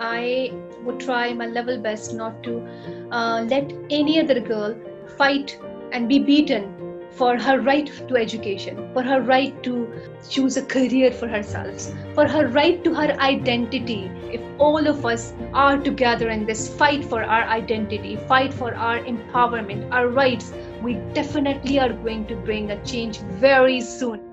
I would try my level best not to uh, let any other girl fight and be beaten for her right to education, for her right to choose a career for herself, for her right to her identity. If all of us are together in this fight for our identity, fight for our empowerment, our rights, we definitely are going to bring a change very soon.